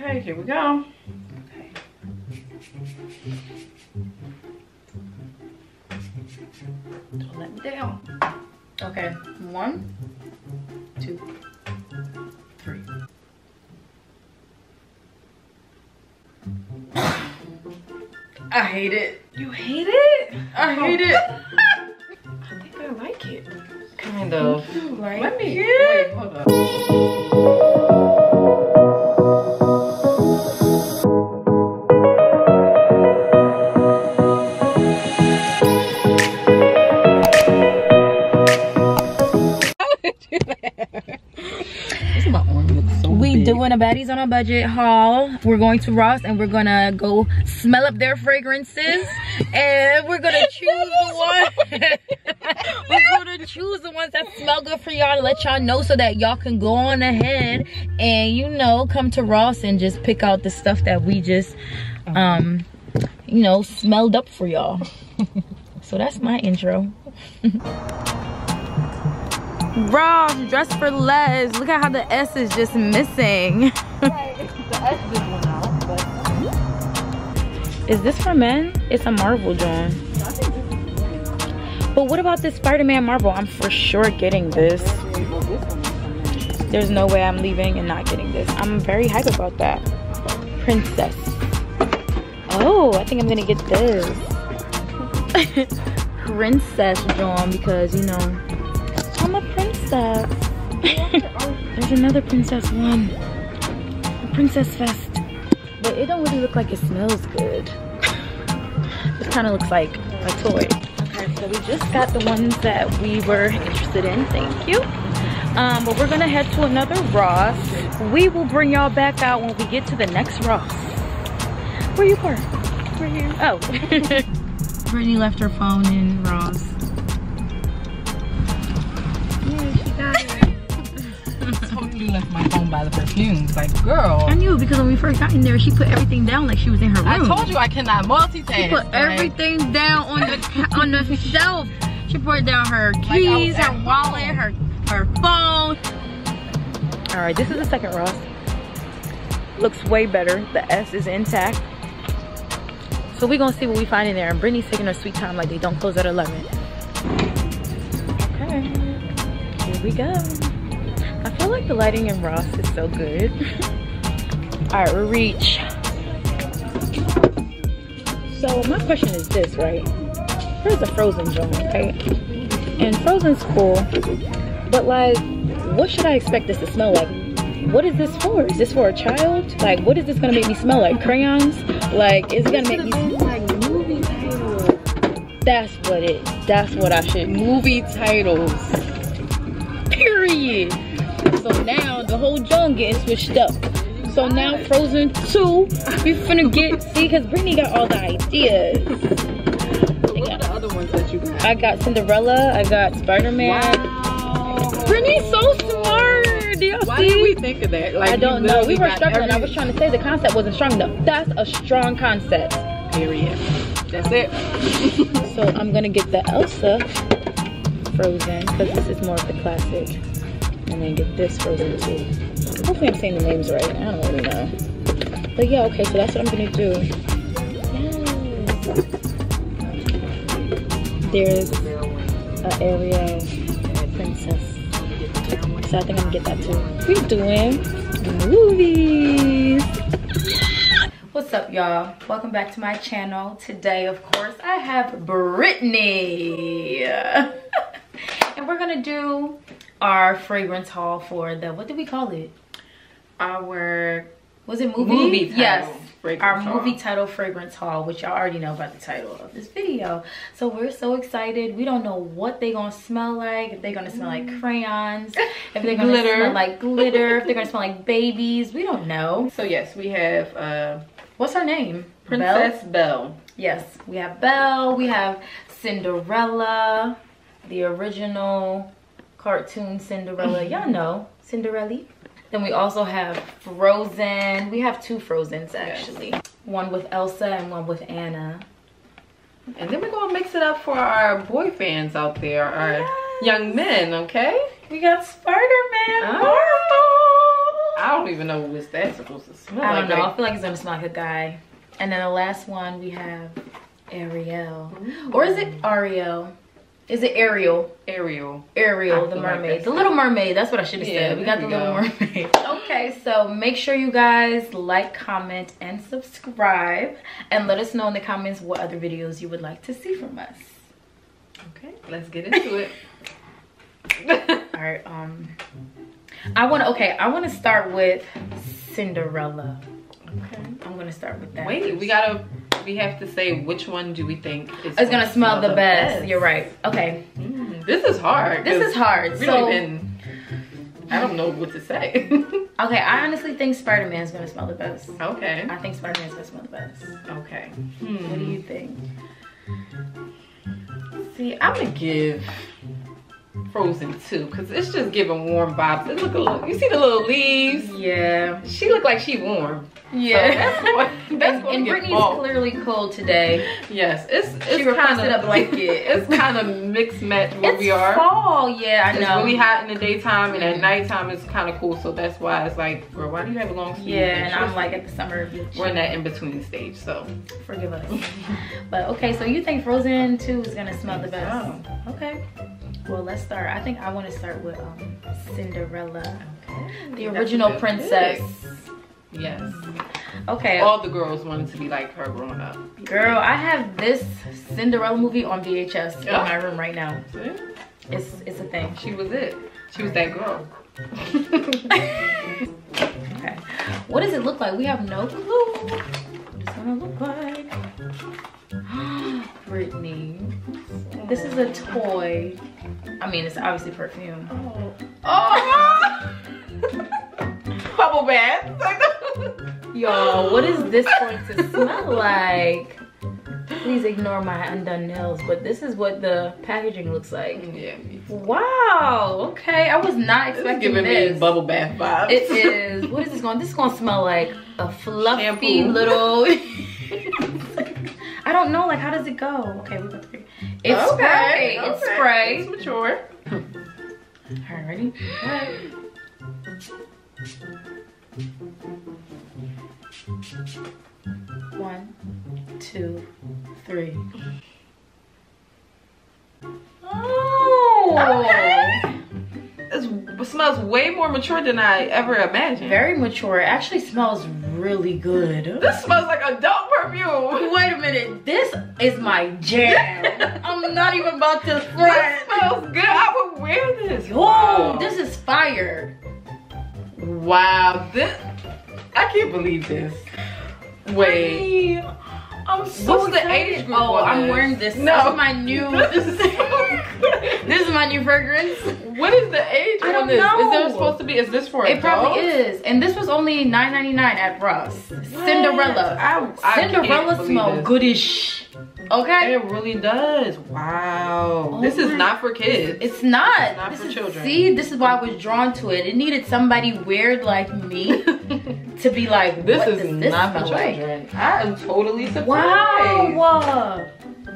Okay, here we go. Okay. Don't let me down. Okay, one, two, three. I hate it. You hate it? I oh. hate it. I think I like it. Kind of. Like Let me. Hear it? Wait, hold up. Baddies on a budget haul. We're going to Ross and we're gonna go smell up their fragrances and we're gonna choose the one. we're gonna choose the ones that smell good for y'all to let y'all know so that y'all can go on ahead and you know come to Ross and just pick out the stuff that we just um you know smelled up for y'all. so that's my intro. Ross, dress for less. Look at how the S is just missing. Is this for men? It's a Marvel John. But what about this Spider-Man Marvel? I'm for sure getting this. There's no way I'm leaving and not getting this. I'm very hyped about that. Princess. Oh, I think I'm gonna get this. Princess John because you know I'm a princess. There's another princess one. A princess fest. But it don't really look like it smells good. This kind of looks like a toy. Okay, so we just got the ones that we were interested in. Thank you. Um, but we're gonna head to another Ross. We will bring y'all back out when we get to the next Ross. Where you parked? Right here. Oh. Brittany left her phone in Ross. Left my phone by the perfumes. Like, girl. I knew because when we first got in there, she put everything down like she was in her room. I told you I cannot multitask. She put like- everything down on the on the shelf. She put down her keys, at her wallet, her her phone. All right, this is the second Ross. Looks way better. The S is intact. So we're gonna see what we find in there. And Brittany's taking her sweet time like they don't close at 11. Okay, here we go. I feel like the lighting in Ross is so good. All right, we reach. So my question is this, right? Here's a Frozen joint, right? And Frozen's cool, but like, what should I expect this to smell like? What is this for? Is this for a child? Like, what is this gonna make me smell like? Crayons? Like, is it gonna make me? smell like movie titles. That's what it. That's what I should. Movie titles. Period. So now the whole joint getting switched up. So now Frozen 2, we finna get, see, because Brittany got all the ideas. What are the other ones that you got? I got Cinderella, I got Spider-Man. Wow. Brittany's so smart. Do y'all Why see? did we think of that? Like I don't know. We were struggling. I was trying to say the concept wasn't strong enough. That's a strong concept. Period. That's it. So I'm gonna get the Elsa Frozen because this is more of the classic, and then get this Frozen too. Hopefully I'm saying the names right. I don't really know. But yeah, okay. So that's what I'm gonna do. Yes. There's a Ariel princess. So I think I'm gonna get that too. We're doing movies. What's up, y'all? Welcome back to my channel. Today, of course, I have Brittany. and we're gonna do our fragrance haul for the, what did we call it? Our Was it movie? Movie title yes. fragrance Our haul. movie title fragrance haul, which y'all already know about the title of this video. So we're so excited. We don't know what they gonna smell like. If they're gonna smell like crayons, if they're gonna Glitter. smell like glitter, if they're gonna smell like babies. We don't know. so yes, we have uh What's her name? Belle? Princess Belle. Yes, we have Belle, we have Cinderella, the original cartoon Cinderella. Y'all know Cinderella. Then we also have Frozen. We have two Frozens actually. One with Elsa and one with Anna. And then we're gonna mix it up for our boy fans out there, our Yes. young men, okay? We got Spider-Man Ah. Marvel. I don't even know what's that supposed to smell like. I don't know. I feel like it's gonna smell like a guy. And then the last one we have Ariel. Or is it Ariel? Is it Ariel? Ariel. Ariel, I the feel like mermaid. the little mermaid. That's what I should have Yeah, said. We got the we little go. mermaid. Okay, so make sure you guys like, comment, and subscribe. And let us know in the comments what other videos you would like to see from us. Okay, let's get into it. All right, um I want to okay, I want to start with Cinderella. Okay. I'm going to start with that. Wait, we gotta. We have to say which one do we think is It's going to smell the best. You're right. Okay. Mm, this is hard. This is hard. We So don't even. I don't know what to say. Okay, I honestly think Spider-Man's going to smell the best. okay. I think Spider-Man's going to smell the best. Okay. What do Hmm. you think? See, I'm gonna give Frozen too, because it's just giving warm vibes. It look a little. You see the little leaves? Yeah. She look like she warm. Yeah. So that's what. That's and what and Brittany's clearly cold today. Yes, it's it's kind a blanket. It's kind of mixed match where it's we are. fall, yeah, I It's know. really hot in the daytime, and at nighttime it's kind of cool. So that's why it's like, girl, why do you have a long sleeve? yeah, and short I'm like at the summer beach. we're in that in between stage. So Forgive us. but okay, so you think Frozen 2 is gonna smell the best? Oh. Okay. Well, let's start. I think I want to start with um, Cinderella, the original a good princess. Yes. Okay, All the girls wanted to be like her growing up. girl, I have this Cinderella movie on VHS Yeah. in my room right now. See? It's it's a thing. She was it. She was that girl. Okay. What does it look like? We have no clue. Gonna look like. Brittany. This is a toy. I mean, it's obviously perfume. Oh. oh. Bubble bath. Y'all, what is this going to smell like? Please ignore my undone nails, but this is what the packaging looks like. yeah. Wow, okay. I was not expecting giving this. me bubble bath vibes. It is. What is this going? This is going to smell like a fluffy Shampoo. little. I don't know. Like, how does it go? Okay, we got. It's spray. It's spray. It's mature. All right, ready? One, two, three. Oh. It smells way more mature than I ever imagined. very mature. It actually smells really good. This smells like adult perfume. Wait a minute, this is my jam. I'm not even about to This smells good. I would wear this. Whoa, this is fire. Wow, this I can't believe this. Wait, I'm so What's the excited. age group Oh, I'm this? wearing this. No. This is my new. this is. This is my new fragrance. What is the age I on don't this? Is know. there supposed to be? Is this for It probably is, and this was only $9.99 at Ross. Cinderella. I, I Cinderella smell believe goodish. Okay, It really does. Wow. Oh this is not for kids. it's not. It's not This for is- children. See, this is why I was drawn to it. It needed somebody weird like me to be like, this is this not for smell like? I am totally surprised. Wow. Uh,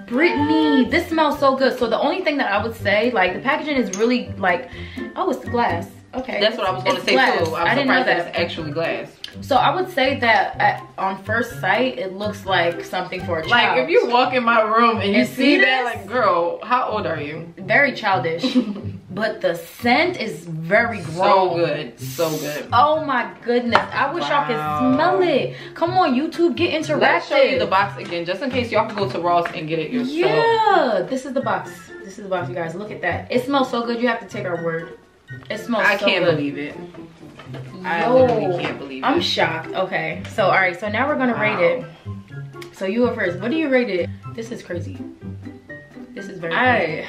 Brittany, this smells so good. So the only thing that I would say, like the packaging is really like, oh, it's glass. Okay. That's what I was going to say glass. too. I'm I didn't know that it's actually glass. So I would say that at, on first sight, it looks like something for a child. Like if you walk in my room and you And see, see that, this? like, girl, how old are you? very childish, but the scent is very grown. So good, so good. Oh my goodness! I wish y'all Wow. could smell it. Come on, YouTube, get interactive. Let's show you the box again, just in case y'all can go to Ross and get it yourself. Yeah, this is the box. This is the box, you guys. Look at that. It smells so good. You have to take our word. It smells. I so can't good. believe it. I Yo, literally can't believe it. I'm shocked. Okay, so all right, so now we're gonna rate it. So you go first. What do you rate it? This is crazy. This is very. crazy.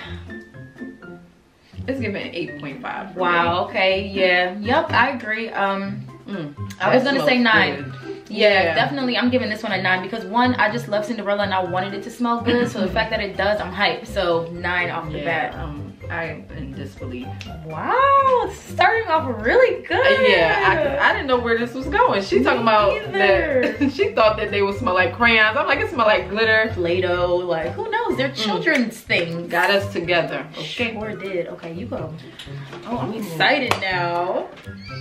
I. It's giving 8.5. for Wow. Okay. Yeah. Yup. I agree. Um. Mm, I was gonna say nine. good. Yeah, Yeah. definitely. I'm giving this one a nine because one, I just love Cinderella and I wanted it to smell good. so the fact that it does, I'm hyped. So nine off the Yeah, bat. um, I am in disbelief. Wow, starting off really good. Yeah, I, I didn't know where this was going. She talking about either. that. she thought that they would smell like crayons. I'm like, it smell like glitter. Play-Doh, like who knows? They're children's things. Got us together. Okay, Sure did. Okay, you go. Oh, I'm excited now.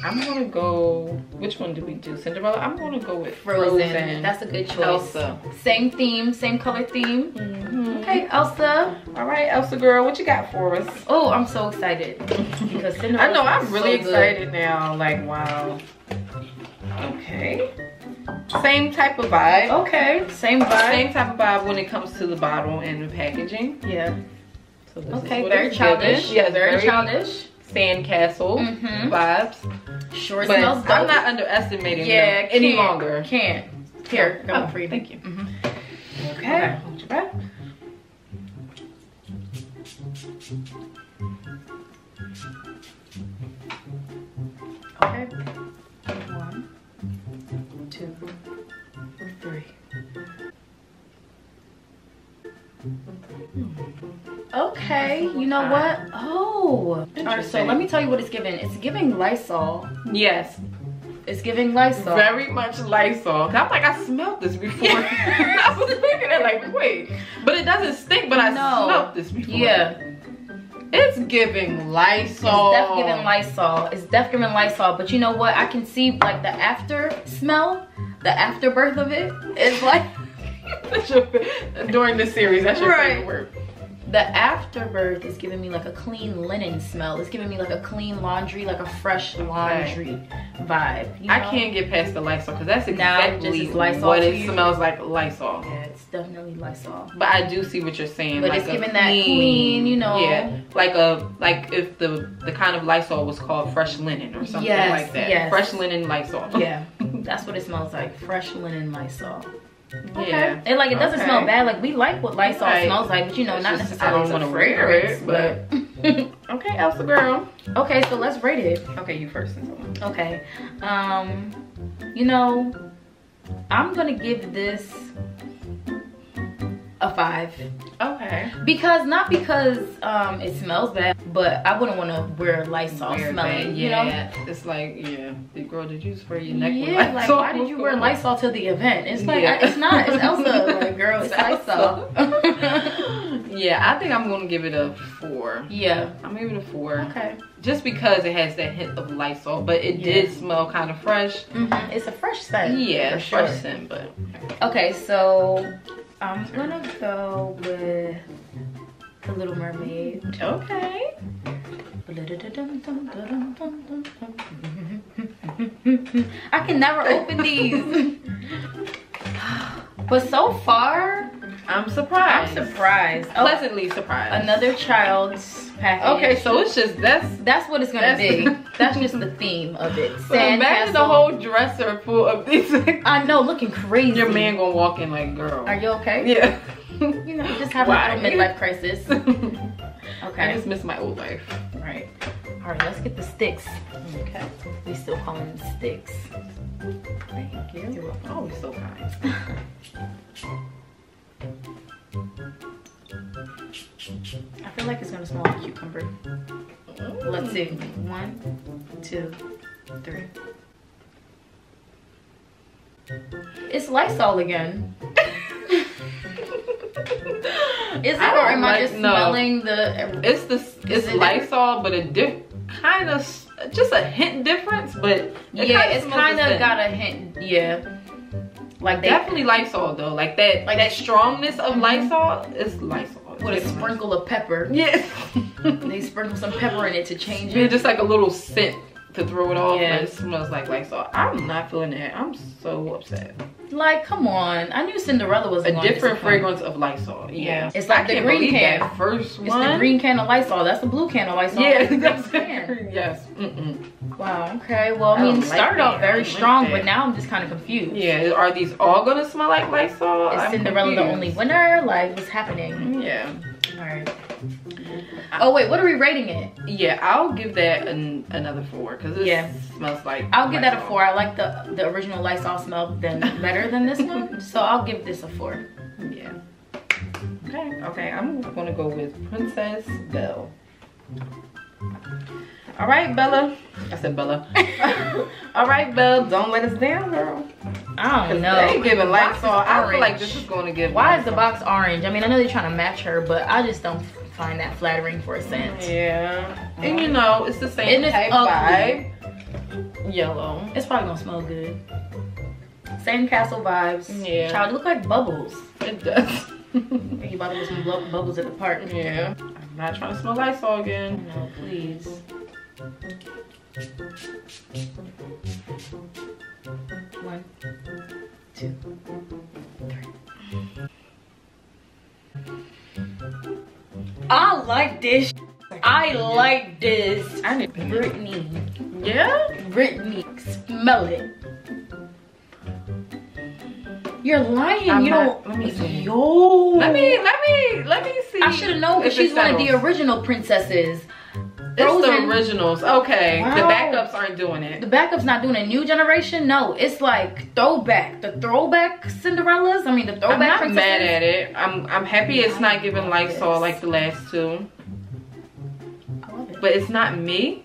I'm gonna go. Which one do we do? Cinderella. I'm gonna go with Frozen. Frozen. That's a good choice. Elsa. Same theme, same color theme. Mhm. Okay, Elsa. All right, Elsa girl, what you got for us? Oh, I'm so excited because Cinderella. I know, I'm really so good. excited now. Like, wow. Okay. Same type of vibe. Okay, same vibe. Same type of vibe when it comes to the bottle and the packaging. Yeah. So this is Okay, very childish. Yes, very, very childish. Sandcastle Mhm. vibes. Sure But smells dope. I'm not underestimating yeah, them any longer. Can't. Here, go Oh, for you. thank you. Mhm. Okay. Okay. Hold your breath. Okay, you know uh, what? Oh. All right, so let me tell you what it's giving. It's giving Lysol. Yes, It's giving Lysol. very much Lysol. I'm like, I smelled this before. I was looking at it like, wait, but it doesn't stink. But I No. smelled this before. Yeah, it's giving Lysol. it's Lysol. def giving Lysol. It's def giving Lysol. But you know what? I can see like the after smell, the afterbirth of it. It's like during this series. That's your Right. favorite word. the afterbirth is giving me like a clean linen smell. It's giving me like a clean laundry, like a fresh laundry vibe. you I can't get past the Lysol because that's Now it just exactly is Lysol what it smells like. Lysol. Yeah, it's definitely Lysol. But I do see what you're saying. But like it's a giving that clean, you know. Yeah, like a like if the the kind of Lysol was called fresh linen or something Yes, like that. yes. Fresh linen Lysol. Yeah, that's what it smells like. Fresh linen Lysol. Yeah. And like it doesn't Okay. smell bad. Like we like what Lysol Right. smells like, but you know, It's not necessarily I don't wanna wear it, fragrance. But Okay, Elsa girl. okay, so let's rate it. Okay, you first. Okay. Um, you know, I'm gonna give this a five. Okay. Because not because um it smells bad, but I wouldn't want to wear Lysol smelling. that, You know. yeah. It's like yeah, big girl, did you spray your neck with Yeah, like why did you wear? Lysol to the event? It's like Yeah. it's not. It's Elsa, like girl. It's It's Lysol. yeah, I think I'm gonna give it a four. yeah. I'm gonna give it a four. Okay. Just because it has that hint of Lysol, but it Yeah. did smell kind of fresh. hmm It's a fresh scent. Yeah, for sure. fresh scent, but Okay, so I'm gonna go with the Little Mermaid. okay. I can never open these. But so far, I'm surprised. I'm surprised. Pleasantly surprised. another child's package. Okay, so it's just that's that's what it's gonna That's- be. That's just the theme of it. so imagine the whole dresser full of these. I know, looking crazy. Your man gonna walk in like, girl. Are you okay? Yeah. You know, just have Why? a little midlife crisis. Okay. I just miss my old life. Right. All right, let's get the sticks. Okay. We still call them sticks. Thank you. You're welcome. Oh, you're so kind. I feel like it's gonna smell like cucumber. Let's see. One, two, three. It's Lysol again. Is it I or am I just no. smelling the? It's the it's it Lysol, but a diff kind of just a hint difference, but it yeah, kinda it's kind of got a hint. Yeah, like they definitely Lysol though. Like that Like- that strongness of Mhm. Lysol is Lysol. With a sprinkle of pepper. Yes. They sprinkle some pepper in it to change Yeah, it. just like a little scent to throw it off, Yeah. but it smells like Lysol. I'm not feeling that. I'm so upset. Like, come on. I knew Cinderella was A different fragrance of Lysol. Yeah. It's like I the green can. First It's the green can of Lysol. That's the blue can of Lysol. Yeah, that's can. yes. Mm-mm. Wow. Okay. Well, I I mean, it like started that. off very don't like strong, but now I'm just kind of confused. Yeah, are these all gonna smell like Lysol? Is I'm Cinderella the only winner? Like, what's happening? Yeah. All right. Oh wait, what are we rating it? Yeah, I'll give that an, another four because it Yeah. smells like. I'll give that a four. I like the the original Lysol smell then better than this one, so I'll give this a four. Yeah. Okay. Okay. I'm gonna go with Princess Belle. All right, Bella. I said Bella. All right, Bella. Don't let us down, girl. I don't know. They giving The box Lysol. is I feel like this is going to give. Why is the box orange? I mean, I know they're trying to match her, but I just don't find that flattering for a scent. Yeah, and you mm. know it's the same And it's type ugly. vibe. Yellow. It's probably gonna smell good. Same castle vibes. Yeah. Child, it look like bubbles. It does. You about to get some bubbles at the park. yeah. I'm not trying to smell Lysol again. No, please. One, two, three. I like this. I like this. I need. Brittany, Yeah. Brittany, smell it. You're lying. I'm you not- don't. let me see. Yo. Let me. Let me. Let me see. I should have known because she's one of the original princesses. It's the originals. Okay. The backups aren't doing it. The backup's not doing a new generation. No, it's like throwback. The throwback Cinderellas. I mean, the throwback I'm not princesses. mad at it. I'm I'm happy it's not giving like this. like the last two. I love it. But it's not me.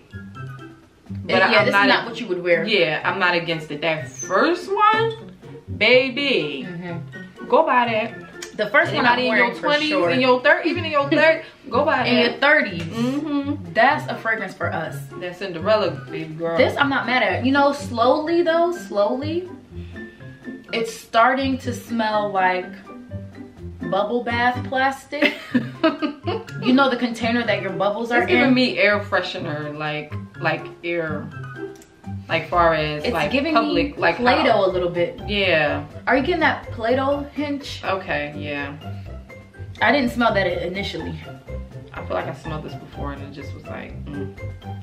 But yeah, I'm not, is not what you would wear. Yeah, I'm not against it. That first one, baby, mm -hmm. go buy that. The first one I'm in your twenties, sure. in your third, even in your third, go by in your thirties. Mm-hmm. That's a fragrance for us. That Cinderella baby girl. This I'm not mad at. You know, slowly though, slowly, it's starting to smell like bubble bath plastic. you know the container that your bubbles are it's giving in. me air freshener, like like air, like far as it's like giving public, me like Play-Doh how- a little bit. Yeah. Are you getting that Play-Doh hinge? Okay. Yeah. I didn't smell that initially. I feel like I smelled this before, and it just was like mm,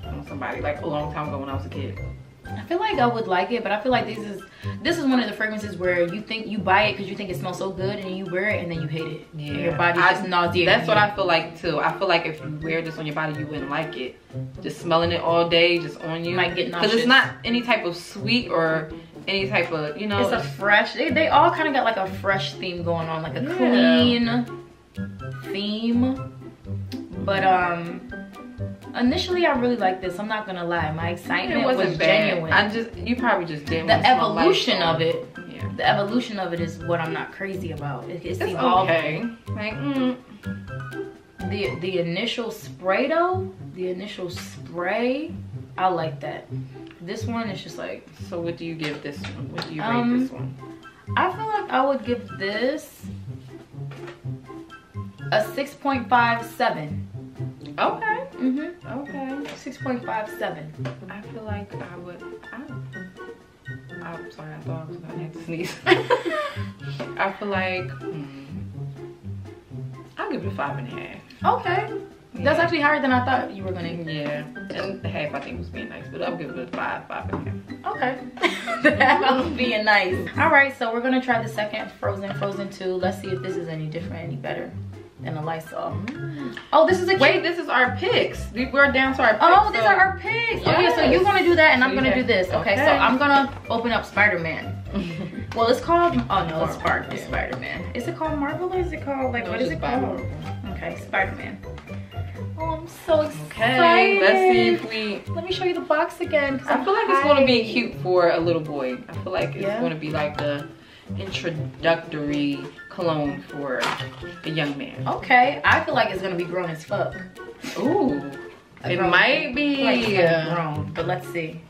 on somebody like a long time ago when I was a kid. I feel like I would like it, but I feel like this is this is one of the fragrances where you think you buy it because you think it smells so good, and you wear it and then you hate it. And your body I- just nauseated. That's what I feel like too. I feel like if you wear this on your body, you wouldn't like it. Just smelling it all day, just on you, Might get nauseous. because it's not any type of sweet or any type of you know. It's a fresh. They, they all kind of got like a fresh theme going on, like a Yeah. clean theme. But um, initially I really liked this. I'm not gonna lie, my excitement it wasn't was bad. genuine. I just you probably just didn't. the evolution of it, Yeah. the evolution of it is what I'm not crazy about. It, it's okay. Like mm, The the initial spray though, the initial spray, I like that. This one is just like so what do you give this one? What do you rate Um, this one? I feel like I would give this a 6.57. Okay. Mm-hmm. Okay. 6.57. I feel like I would. I, I'm sorry. I thought I was gonna have to sneeze. I feel like hmm, I'll give it a five and a half. Okay. That's actually higher than I thought you were gonna. Yeah, and the half I think was being nice, but I'll give it a five, five and a half. Okay. that was being nice. All right, so we're gonna try the second Frozen, Frozen 2. Let's see if this is any different, any better Mm. than the Lysol. Mm. Oh, this is a cute. Wait, this is our picks. We- We're down to our oh, picks. Oh, these so- are our picks. Oh, okay, so you're gonna do that, and I'm gonna do this. Okay, so. I'm gonna open up Spider-Man. Well, it's called. Oh no, it's Spark. Yeah. Spider-Man. Is it called Marvel or is it called like No, what is it called? Okay, Spider-Man. Oh, I'm so excited. Okay, let's see if we. Let me show you the box again. I feel like it's gonna be cute for a little boy. I feel like it's Yeah? gonna be like the introductory cologne for a young man. Okay, I feel like it's gonna be grown as fuck. Ooh, it might be. Like grown, but let's see.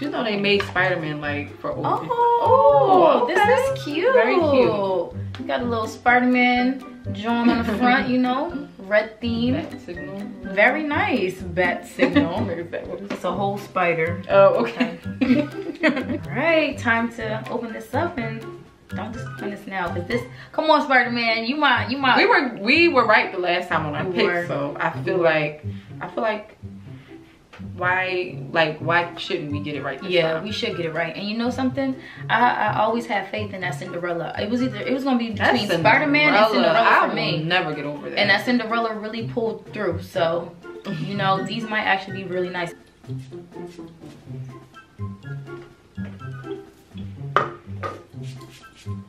You know they made Spider-Man like for older. Oh, okay. this is cute. Very cute. Got a little Spider-Man joint on the front, you know, red theme. Bat signal. Very nice. Bat signal. Where is that? What is it's a whole spider. Oh, okay. All right, time to open this up and don't disappoint us now, cause this. Come on, Spider-Man, you might, you might. we were we were right the last time on our We pick, were. so I feel like I feel like why like why shouldn't we get it right this Yeah, time? we should get it right. And you know something? I, I always have faith in that Cinderella. It was either it was gonna be between Spider-Man and Cinderella I for me. never get over that. And that Cinderella really pulled through. So, you know, these might actually be really nice. One,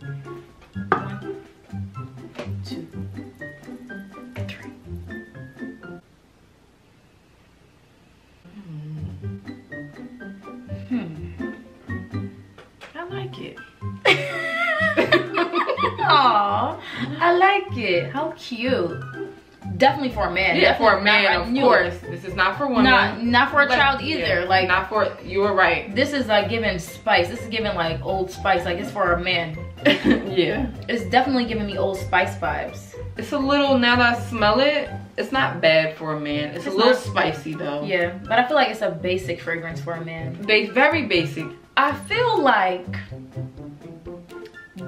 two, three. Hmm. hmm. I like it. Aww, I like it. How cute. Definitely for a man. Yeah, Definitely for a man, of course not for women. Not not for a child either. yeah, Like not for you were right. this is like giving spice. This is giving like old spice. Like it's for a man. yeah. It's definitely giving me old spice vibes. It's a little now that I smell it, it's not bad for a man. It's, It's a little not. spicy though. Yeah, but I feel like it's a basic fragrance for a man. Ba- very basic. I feel like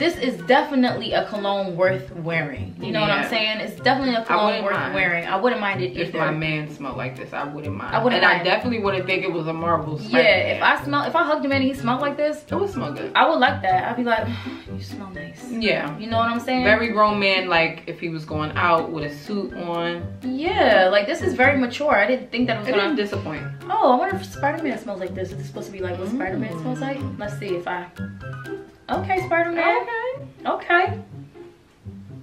this is definitely a cologne worth wearing. You know what I'm saying? It's definitely a cologne worth mind. wearing. I wouldn't mind it If either. my man smelled like this, I wouldn't mind. I wouldn't and mind. I definitely wouldn't think it was a Marvel. yeah, if I smell, if I hugged a man and he smelled like this, it would smell good. I would like that. I'd be like, you smell nice. Yeah. You know what I'm saying? Very grown man, like if he was going out with a suit on. Yeah, like this is very mature. I didn't think that it was It gonna. disappoint. Oh, I wonder if Spider-Man smells like this. Is this supposed to be like what Spider-Man Mm. smells like? Let's see if I. Okay, Spider-Man. Okay. Okay.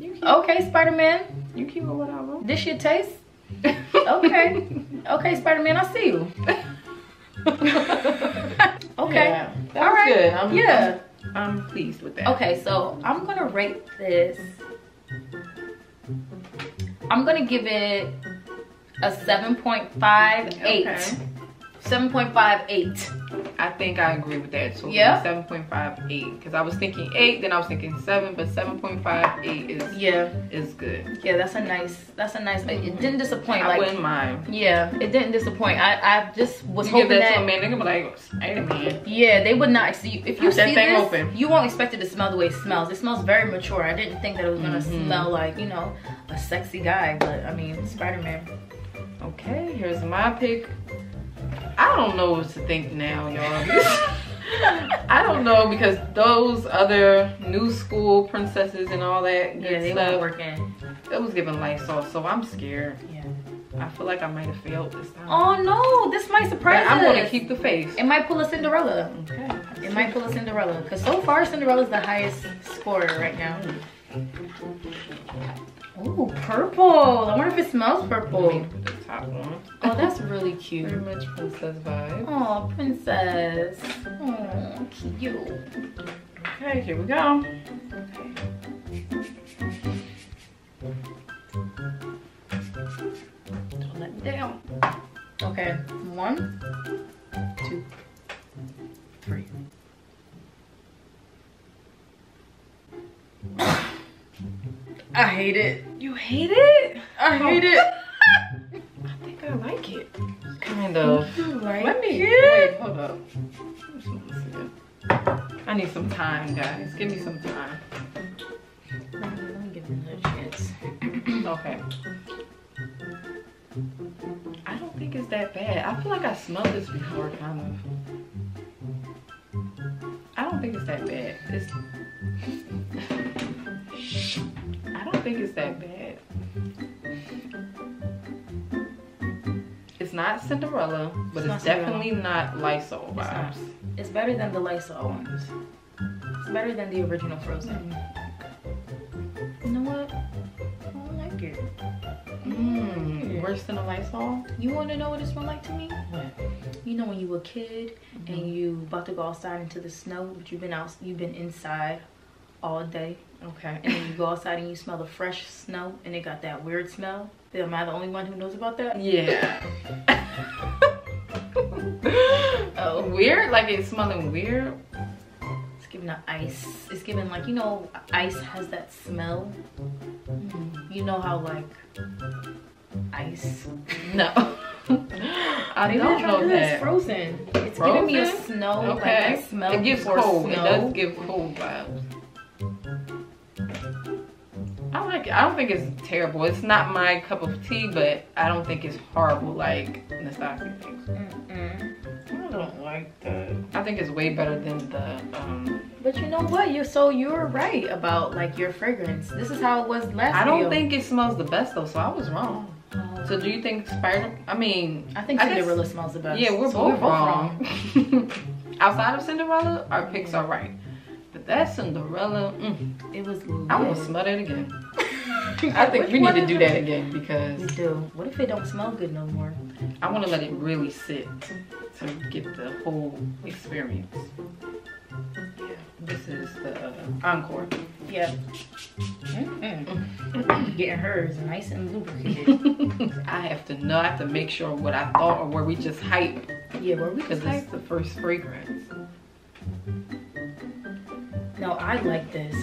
You Okay, Spider-Man. you keep it whatever. This your taste? Okay. Okay, Spider-Man, I see you. Okay. Yeah, that All right. good. I'm, Yeah. I'm, I'm pleased with that. Okay, so I'm gonna rate this. I'm gonna give it a 7.58. Okay. 7.58. I think I agree with that too. Yeah? 7.58. Because I was thinking 8, then I was thinking 7, but 7.58 is Yeah, is good. yeah, that's a nice, that's a nice, it didn't disappoint. I Like, wouldn't mind. yeah, it didn't disappoint. I, I just was You give hoping that, that, to a man, they're gonna be like, Spider-Man. yeah, they would not see, if you that see thing this, open. you won't expect it to smell the way it smells. It smells very mature. I didn't think that it was gonna Mhm. smell like, you know, a sexy guy, but I mean, Spider-Man. Okay, here's my pick. I don't know what to think now, y'all. I don't know because those other new school princesses and all that good Yeah, they stuff, working. it was giving Lysol, so I'm scared. Yeah. I feel like I might have failed this time. Oh no, this might but surprise I'm us. gonna keep the face. It might pull a Cinderella. Okay. It might pull a Cinderella. Cause so far Cinderella's the highest scorer right now. Ooh, purple. I wonder if it smells purple. put the top on. Oh, that's really cute. Very much princess vibe. Oh, princess. Oh, cute. Okay, here we go. Don't let me down. Okay, one, two, three. I hate it. You hate it? I oh. hate it. I think I like it. Kind of. Like Let me it? wait, hold up. Let me smell this again. I need some time, guys. Give me some time. Let me, give it another chance. Okay. I don't think it's that bad. I feel like I smelled this before, kind of. I don't think it's that bad. It's. I think it's that bad. It's not Cinderella, but It's it's, not definitely not Lysol It's not. It's better than the Lysol ones. It's better than the original Frozen. You know what? I don't like it. Mm, worse than a Lysol? You want to know what it smelled like to me? What? You know when you were a kid and you about to go outside into the snow, but you've been out, you've been inside all day, Okay. and then you go outside and you smell the fresh snow, and it got that weird smell. Am I the only one who knows about that? Yeah. Oh. Weird? Like it's smelling weird? It's giving a ice. It's giving like you know, ice has that smell. Mm, You know how like ice. No. I Maybe don't they're trying to know that. frozen. It's giving me a Frozen? snow, like Okay. that smell. it gives cold. It does give cold vibes. I like it. I don't think it's terrible. It's not my cup of tea, but I don't think it's horrible like Nastasia thinks. Mm-mm. I don't like that. I think it's way better than the um But you know what? You're so you're right about like your fragrance. This is how it was last. I don't video. think it smells the best though, so I was wrong. Oh. So do you think Spider I mean I think I guess- Cinderella smells the best. Yeah, we're So both wrong. Outside of Cinderella, our picks are right. That Cinderella, mm, It was. I want to smell that again. I think we need to do that again because We do. What if it don't smell good no more? I want to let it really sit to get the whole experience. This is the Encore. Yeah. Mm-mm. Getting hers nice and lubricated. I have to know. I have to make sure what I thought or were we just hype yeah, were we because it's the first fragrance. No, I like this.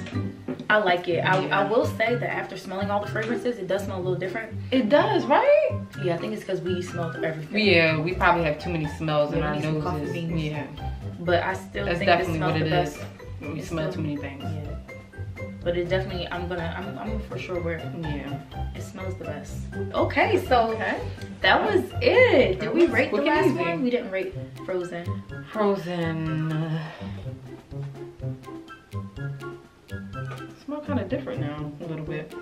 I like it. I, Yeah. I will say that after smelling all the fragrances, it does smell a little different. It does, right? Yeah, I think it's because we smelled everything. Yeah, we probably have too many smells in our we need some coffee noses. beans. Yeah, But I still that's think this definitely smells what the it best. is. We It's smell still- too many things. Yeah. But it definitely, I'm gonna, I'm, I'm for sure wear where Yeah. it smells the best. Okay, so Okay. that was it. Did That we was rate the last easy. one? We didn't rate Frozen. Frozen. Kind of different now, a little bit.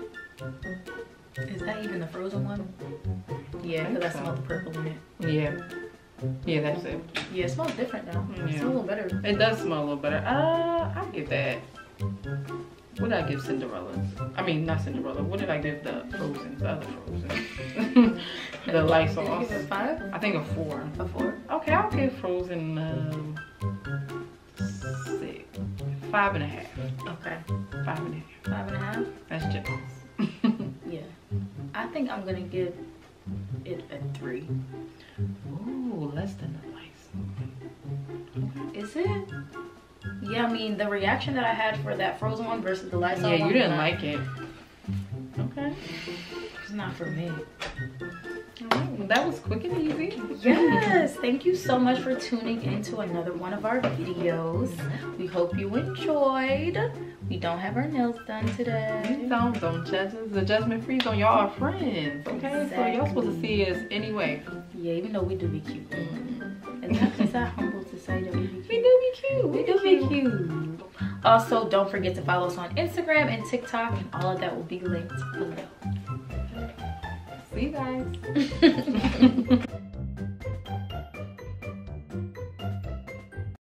Is that even the Frozen one? Yeah, because I think so. smelled the purple in it. Yeah. Yeah, that's it. Yeah, it smells different now. It Yeah. smells a little better. It does smell a little better. Uh, I'll give that. What did I give Cinderella's? I mean, not Cinderella. What did I give the Frozen? The other Frozen. the light Did you sauce. give it five? I think a four. A four? Okay, I'll give Frozen um, five and a half. Okay. Five and a half. Five and a half? That's generous. Yeah. I think I'm gonna give it a three. Ooh, less than the lights. Is it? Yeah, I mean the reaction that I had for that frozen one versus the Lysol Yeah, one. you didn't like it. Okay. It's not for me. All right. Well, that was quick and easy. Yes, thank you so much for tuning into another one of our videos. We hope you enjoyed. We don't have our nails done today. These don't don't judge us. The judgment free zone. Y'all are friends. Okay. So y'all supposed to see us anyway. Yeah, even though we do be cute. Is that, is that humble to say that we be cute? We do be cute. We do be cute. Also, don't forget to follow us on Instagram and TikTok, and all of that will be linked below. See you guys.